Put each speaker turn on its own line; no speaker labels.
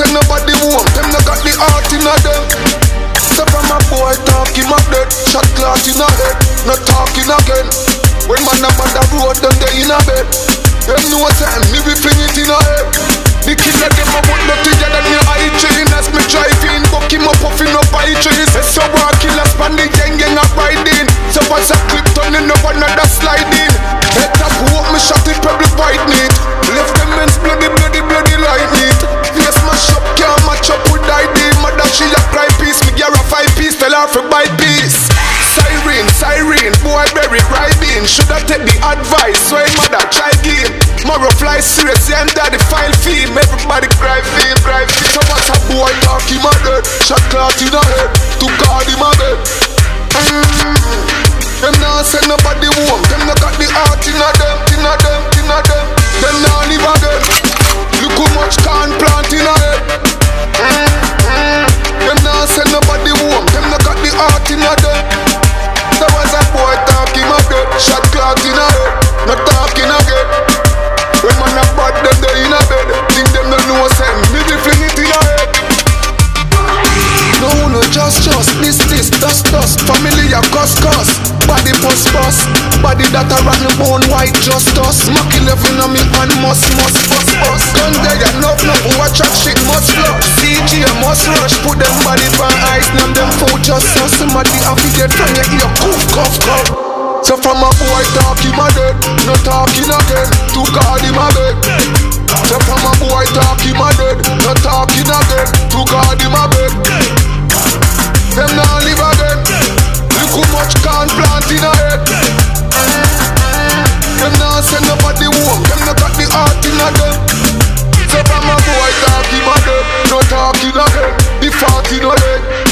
send nobody home. Them no got the heart in a them. Step from my boy talk him a dead. Shot glass in a head. No talking again. When man up on the road, them they in a bed. Them no time, me be fling it in a head. The killer them a put no together, me high chain. Ask me driving, buck him up, puffing up high chain. Her for buy piece Siren, siren, boy berry riding Shoulda take the advice, so mother try game Tomorrow fly serious, yeah, and daddy file fee. Everybody cry feel, cry feel So what's a boy talk him a dead Shot clot in a head, to God him a bed. Mm. Them nah send nobody home just, this, this, dust, dust Family a cuss, cuss Body bus, bus Body that a run bone white, just us. Smoky level on me and must, must, bust, bust Gun there, enough, no, watch out, shit must flush CG must rush. Put them body for ice, numb them food just so Somebody have to get from your ear, cough, cough, cough. So from a boy talk him a dead, no talking again. To God him a bed. So from a boy talk cigarette